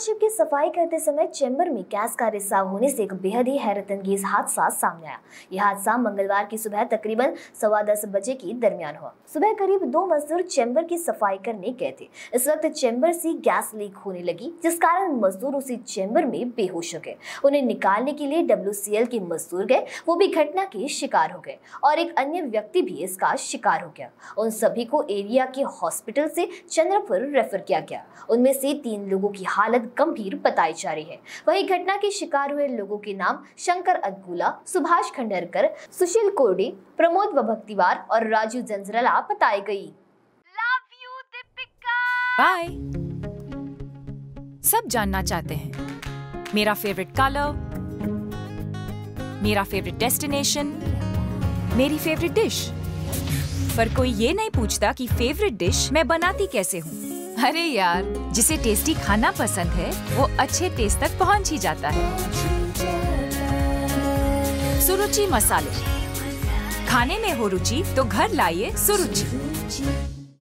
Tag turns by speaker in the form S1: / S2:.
S1: Township की सफ़ाई करते समय चैम्बर में गैस का रिसाव होने से एक बेहद ही हैरत अंगेज हादसा सामने आया। यह हादसा मंगलवार की सुबह तकरीबन सवा दस बजे के दरमियान हुआ। सुबह करीब दो मजदूर चैम्बर की सफ़ाई करने गए थे। इस वक्त चैम्बर से गैस लीक होने लगी, जिस कारण मजदूर उसी चैम्बर में बेहोश हो गए। उन्हें निकालने के लिए डब्ल्यू के मजदूर गए, वो भी घटना के शिकार हो गए और एक अन्य व्यक्ति भी इसका शिकार हो गया। उन सभी को एरिया के हॉस्पिटल से चंद्रपुर रेफर किया गया। उनमें से तीन लोगों की हालत गंभीर बताई जा रही है। वही घटना के शिकार हुए लोगों के नाम शंकर अदगुला सुभाष खंडरकर सुशील कोरडे प्रमोद वभक्तिवार और राजू जंजरला बताई गई।
S2: बाय सब जानना चाहते हैं। मेरा फेवरेट कलर मेरा फेवरेट डेस्टिनेशन मेरी फेवरेट डिश पर कोई ये नहीं पूछता कि फेवरेट डिश मैं बनाती कैसे हूँ। अरे यार, जिसे टेस्टी खाना पसंद है, वो अच्छे टेस्ट तक पहुँच ही जाता है। सुरुचि मसाले। खाने में हो रुचि तो घर लाइए सुरुचि।